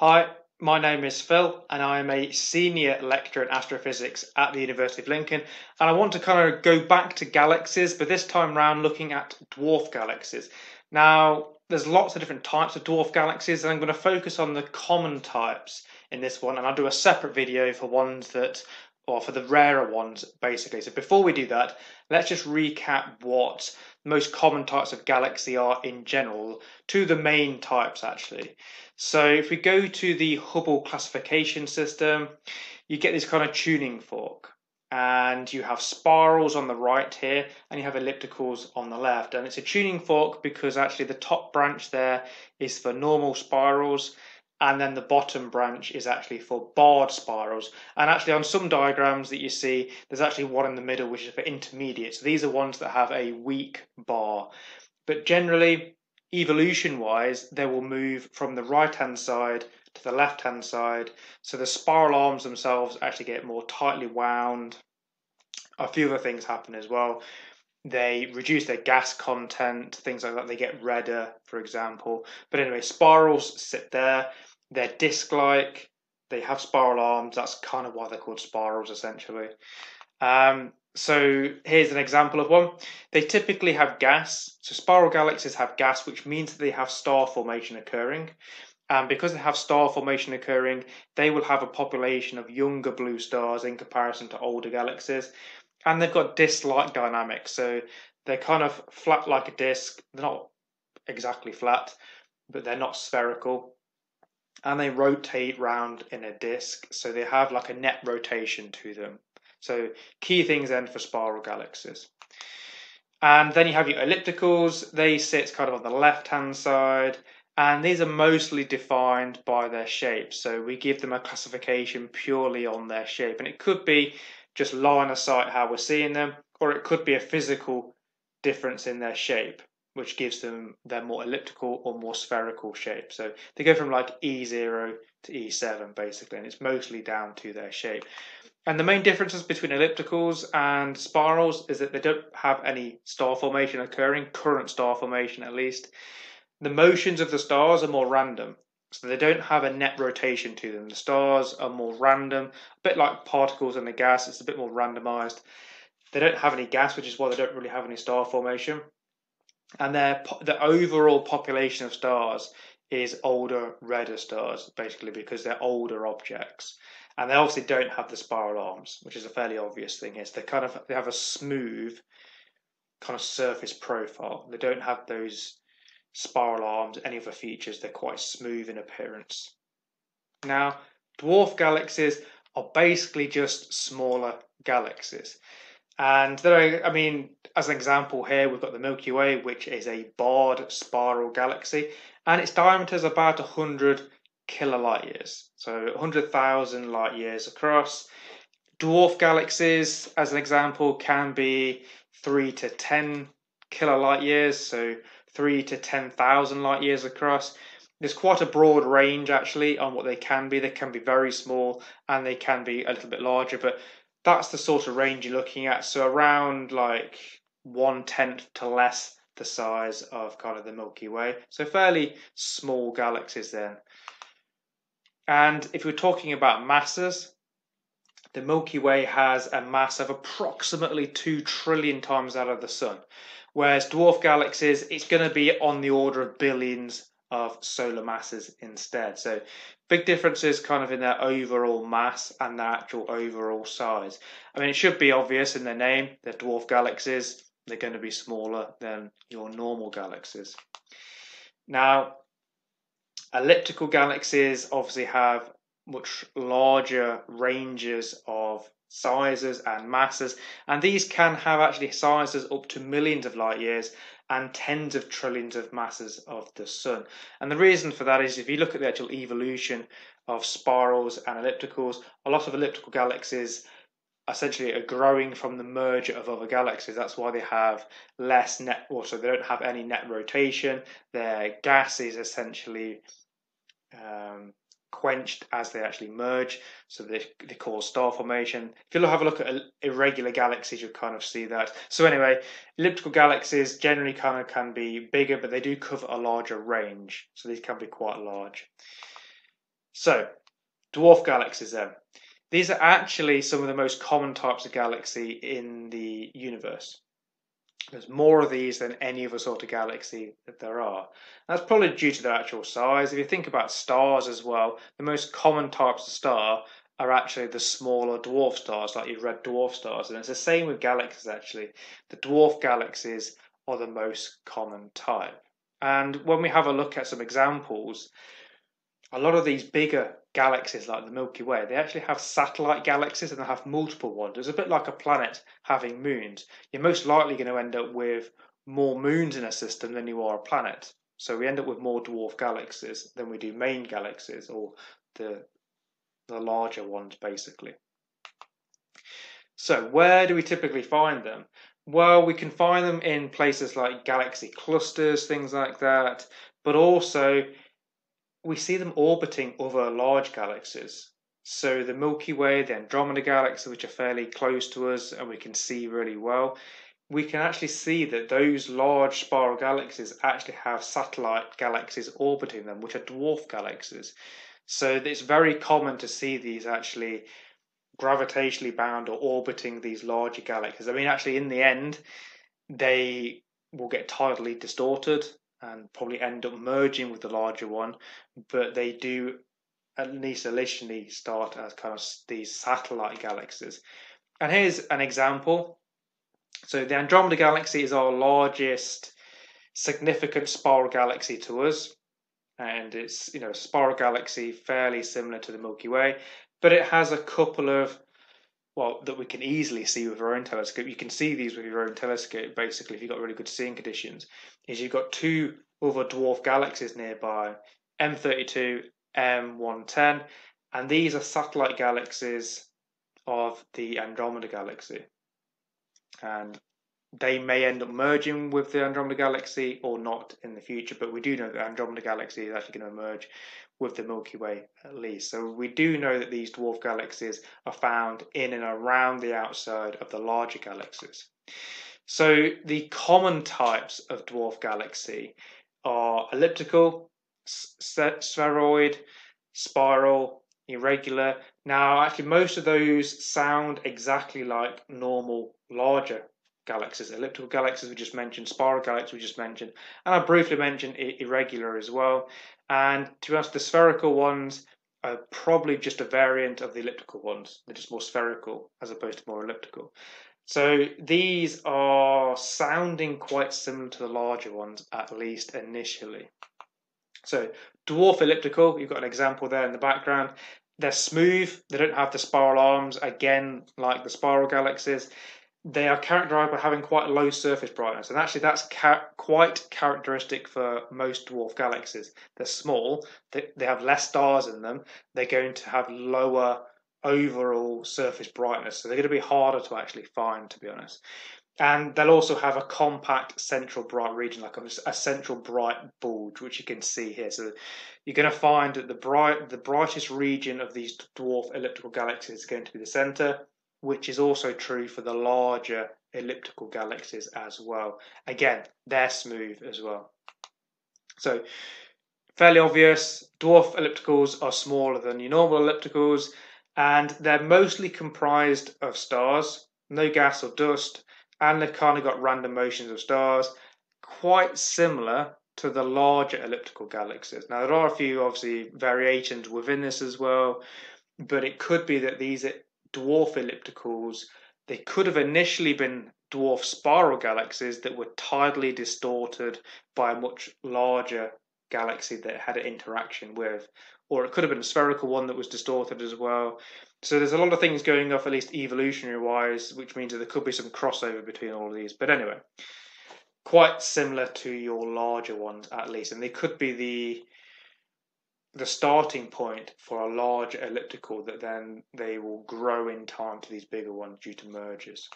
Hi, my name is Phil, and I am a senior lecturer in astrophysics at the University of Lincoln. And I want to kind of go back to galaxies, but this time round looking at dwarf galaxies. Now, there's lots of different types of dwarf galaxies, and I'm going to focus on the common types in this one, and I'll do a separate video for ones that, or for the rarer ones, basically. So before we do that, let's just recap what most common types of galaxy are in general, to the main types actually. So if we go to the Hubble classification system, you get this kind of tuning fork. And you have spirals on the right here, and you have ellipticals on the left. And it's a tuning fork because actually the top branch there is for normal spirals, and then the bottom branch is actually for barred spirals. And actually on some diagrams that you see, there's actually one in the middle which is for intermediate. So these are ones that have a weak bar. But generally, evolution-wise, they will move from the right-hand side to the left-hand side. So the spiral arms themselves actually get more tightly wound. A few other things happen as well they reduce their gas content, things like that. They get redder, for example. But anyway, spirals sit there. They're disc-like. They have spiral arms. That's kind of why they're called spirals, essentially. Um, so here's an example of one. They typically have gas. So spiral galaxies have gas, which means that they have star formation occurring. And because they have star formation occurring, they will have a population of younger blue stars in comparison to older galaxies. And they've got disk-like dynamics. So they're kind of flat like a disk. They're not exactly flat, but they're not spherical and they rotate round in a disk, so they have like a net rotation to them. So key things then for spiral galaxies. And then you have your ellipticals, they sit kind of on the left hand side, and these are mostly defined by their shape. So we give them a classification purely on their shape, and it could be just line of sight how we're seeing them, or it could be a physical difference in their shape which gives them their more elliptical or more spherical shape. So they go from like E0 to E7 basically, and it's mostly down to their shape. And the main differences between ellipticals and spirals is that they don't have any star formation occurring, current star formation at least. The motions of the stars are more random, so they don't have a net rotation to them. The stars are more random, a bit like particles in the gas, it's a bit more randomized. They don't have any gas, which is why they don't really have any star formation and their the overall population of stars is older, redder stars, basically because they're older objects, and they obviously don't have the spiral arms, which is a fairly obvious thing. Is they kind of they have a smooth kind of surface profile. They don't have those spiral arms, any other features. They're quite smooth in appearance. Now, dwarf galaxies are basically just smaller galaxies. And there are, I mean, as an example here, we've got the Milky Way, which is a barred spiral galaxy, and its diameter is about 100 kilolight years, so 100,000 light years across. Dwarf galaxies, as an example, can be 3 to 10 kilolight years, so 3 to 10,000 light years across. There's quite a broad range actually on what they can be. They can be very small and they can be a little bit larger, but that's the sort of range you're looking at. So around like one tenth to less the size of kind of the Milky Way. So fairly small galaxies then. And if we're talking about masses, the Milky Way has a mass of approximately 2 trillion times that of the Sun. Whereas dwarf galaxies, it's going to be on the order of billions of solar masses instead. So big differences kind of in their overall mass and their actual overall size. I mean, it should be obvious in their name, they're dwarf galaxies, they're going to be smaller than your normal galaxies. Now, elliptical galaxies obviously have much larger ranges of sizes and masses, and these can have actually sizes up to millions of light years and tens of trillions of masses of the sun. And the reason for that is if you look at the actual evolution of spirals and ellipticals, a lot of elliptical galaxies essentially are growing from the merger of other galaxies. That's why they have less net, or so they don't have any net rotation. Their gas is essentially um, quenched as they actually merge, so they, they cause star formation. If you have a look at irregular galaxies, you'll kind of see that. So anyway, elliptical galaxies generally kind of can be bigger, but they do cover a larger range, so these can be quite large. So, dwarf galaxies then. These are actually some of the most common types of galaxy in the universe. There's more of these than any other sort of galaxy that there are. That's probably due to their actual size. If you think about stars as well, the most common types of star are actually the smaller dwarf stars, like your red dwarf stars. And it's the same with galaxies, actually. The dwarf galaxies are the most common type. And when we have a look at some examples, a lot of these bigger galaxies like the Milky Way, they actually have satellite galaxies and they have multiple ones. It's a bit like a planet having moons. You're most likely going to end up with more moons in a system than you are a planet. So we end up with more dwarf galaxies than we do main galaxies or the the larger ones basically. So where do we typically find them? Well, we can find them in places like galaxy clusters, things like that, but also we see them orbiting other large galaxies. So the Milky Way, the Andromeda Galaxy, which are fairly close to us and we can see really well, we can actually see that those large spiral galaxies actually have satellite galaxies orbiting them, which are dwarf galaxies. So it's very common to see these actually gravitationally bound or orbiting these larger galaxies. I mean, actually, in the end, they will get tidally distorted and probably end up merging with the larger one, but they do at least initially start as kind of these satellite galaxies. And here's an example. So the Andromeda Galaxy is our largest significant spiral galaxy to us and it's you know a spiral galaxy fairly similar to the Milky Way, but it has a couple of well that we can easily see with our own telescope. You can see these with your own telescope basically if you've got really good seeing conditions. Is you've got two other dwarf galaxies nearby, M32, M110, and these are satellite galaxies of the Andromeda Galaxy. And they may end up merging with the Andromeda Galaxy or not in the future, but we do know that Andromeda Galaxy is actually going to merge with the Milky Way at least. So we do know that these dwarf galaxies are found in and around the outside of the larger galaxies. So the common types of dwarf galaxy are elliptical, spheroid, spiral, irregular. Now, actually, most of those sound exactly like normal larger galaxies, elliptical galaxies we just mentioned, spiral galaxies we just mentioned, and I briefly mentioned irregular as well. And to be honest, the spherical ones are probably just a variant of the elliptical ones. They're just more spherical as opposed to more elliptical. So these are sounding quite similar to the larger ones, at least initially. So dwarf elliptical, you've got an example there in the background. They're smooth, they don't have the spiral arms, again, like the spiral galaxies they are characterized by having quite low surface brightness, and actually that's ca- quite characteristic for most dwarf galaxies. They're small, they, they have less stars in them, they're going to have lower overall surface brightness, so they're going to be harder to actually find, to be honest. And they'll also have a compact central bright region, like a, a central bright bulge, which you can see here. So you're going to find that the bright, the brightest region of these dwarf elliptical galaxies is going to be the center which is also true for the larger elliptical galaxies as well. Again, they're smooth as well. So, fairly obvious, dwarf ellipticals are smaller than your normal ellipticals, and they're mostly comprised of stars, no gas or dust, and they've kind of got random motions of stars, quite similar to the larger elliptical galaxies. Now, there are a few, obviously, variations within this as well, but it could be that these dwarf ellipticals, they could have initially been dwarf spiral galaxies that were tidally distorted by a much larger galaxy that had an interaction with. Or it could have been a spherical one that was distorted as well. So there's a lot of things going off, at least evolutionary wise, which means that there could be some crossover between all of these. But anyway, quite similar to your larger ones at least. And they could be the the starting point for a large elliptical that then they will grow in time to these bigger ones due to mergers.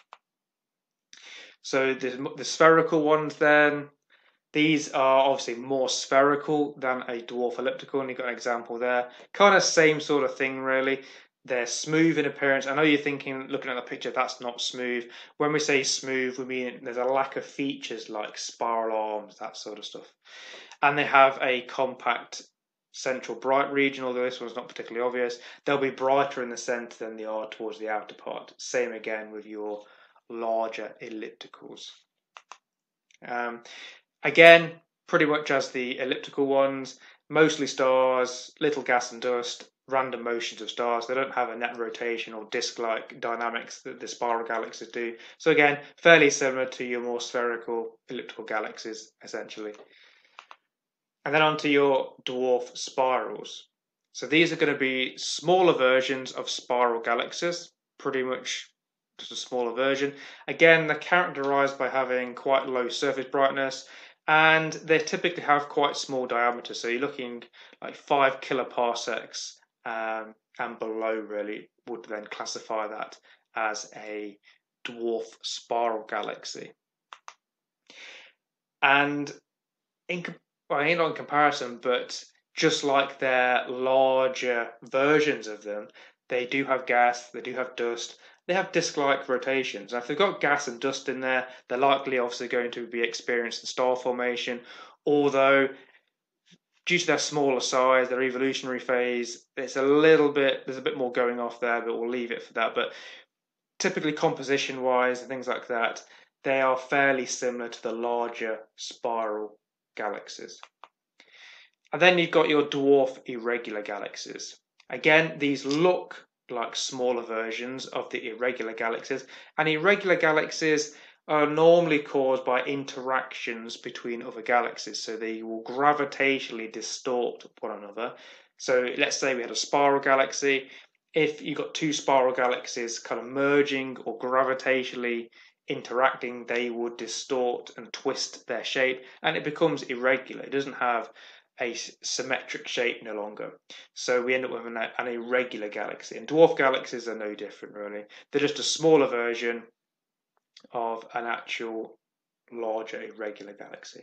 So the, the spherical ones then, these are obviously more spherical than a dwarf elliptical, and you've got an example there. Kind of same sort of thing, really. They're smooth in appearance. I know you're thinking, looking at the picture, that's not smooth. When we say smooth, we mean there's a lack of features like spiral arms, that sort of stuff. And they have a compact central bright region, although this one's not particularly obvious. They'll be brighter in the centre than they are towards the outer part. Same again with your larger ellipticals. Um, again, pretty much as the elliptical ones, mostly stars, little gas and dust, random motions of stars. They don't have a net rotation or disk-like dynamics that the spiral galaxies do. So again, fairly similar to your more spherical elliptical galaxies, essentially. And then onto your dwarf spirals. So these are going to be smaller versions of spiral galaxies, pretty much just a smaller version. Again, they're characterized by having quite low surface brightness and they typically have quite small diameters. So you're looking like five kiloparsecs um, and below, really, would then classify that as a dwarf spiral galaxy. And in, well, not in comparison, but just like their larger versions of them, they do have gas, they do have dust, they have disk-like rotations. Now, if they've got gas and dust in there, they're likely obviously going to be experiencing star formation, although due to their smaller size, their evolutionary phase, it's a little bit there's a bit more going off there, but we'll leave it for that. But typically composition wise and things like that, they are fairly similar to the larger spiral galaxies. And then you've got your dwarf irregular galaxies. Again, these look like smaller versions of the irregular galaxies, and irregular galaxies are normally caused by interactions between other galaxies. So they will gravitationally distort one another. So let's say we had a spiral galaxy. If you got two spiral galaxies kind of merging or gravitationally interacting, they would distort and twist their shape and it becomes irregular. It doesn't have a symmetric shape no longer. So we end up with an, an irregular galaxy. And dwarf galaxies are no different, really. They're just a smaller version of an actual larger irregular galaxy.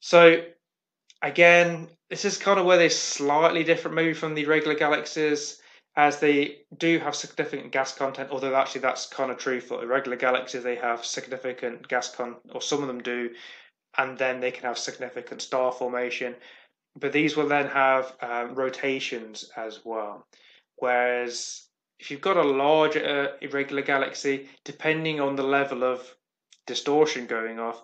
So again, this is kind of where they're slightly different maybe from the regular galaxies as they do have significant gas content, although actually that's kind of true for irregular galaxies. They have significant gas content, or some of them do, and then they can have significant star formation. But these will then have um, rotations as well. Whereas if you've got a larger uh, irregular galaxy, depending on the level of distortion going off,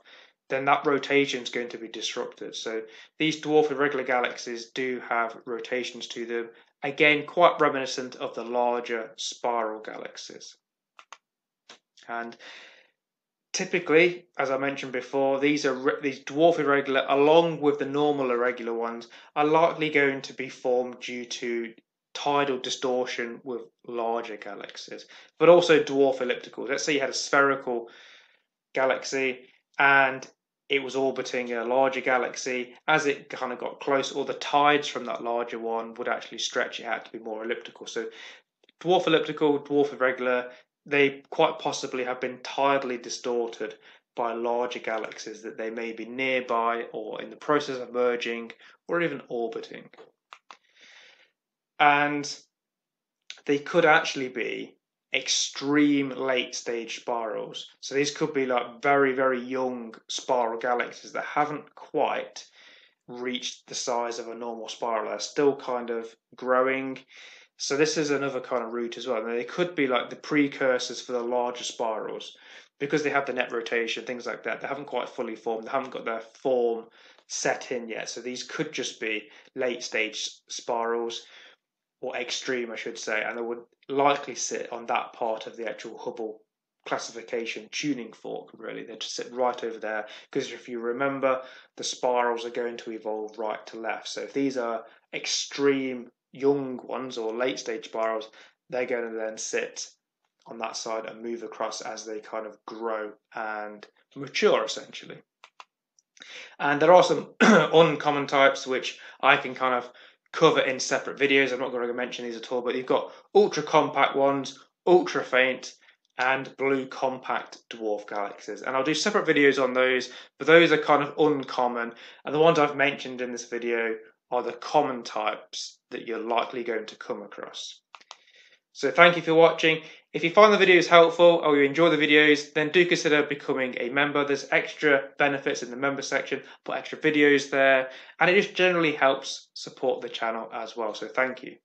then that rotation is going to be disrupted. So these dwarf irregular galaxies do have rotations to them, again, quite reminiscent of the larger spiral galaxies. And typically, as I mentioned before, these are these dwarf irregular, along with the normal irregular ones, are likely going to be formed due to tidal distortion with larger galaxies, but also dwarf ellipticals. Let's say you had a spherical galaxy and it was orbiting a larger galaxy. As it kind of got close, all the tides from that larger one would actually stretch it out to be more elliptical. So, dwarf elliptical, dwarf irregular, they quite possibly have been tidally distorted by larger galaxies that they may be nearby or in the process of merging or even orbiting and they could actually be extreme late stage spirals. So these could be like very, very young spiral galaxies that haven't quite reached the size of a normal spiral. They're still kind of growing. So this is another kind of route as well. And they could be like the precursors for the larger spirals because they have the net rotation, things like that. They haven't quite fully formed. They haven't got their form set in yet. So these could just be late stage spirals or extreme, I should say, and they would likely sit on that part of the actual Hubble classification tuning fork, really. They'd just sit right over there, because if you remember, the spirals are going to evolve right to left. So if these are extreme young ones or late stage spirals, they're going to then sit on that side and move across as they kind of grow and mature, essentially. And there are some uncommon types which I can kind of cover in separate videos. I'm not going to mention these at all, but you've got ultra compact ones, ultra faint, and blue compact dwarf galaxies. And I'll do separate videos on those, but those are kind of uncommon. And the ones I've mentioned in this video are the common types that you're likely going to come across. So thank you for watching. If you find the videos helpful or you enjoy the videos, then do consider becoming a member. There's extra benefits in the member section, put extra videos there, and it just generally helps support the channel as well. So thank you.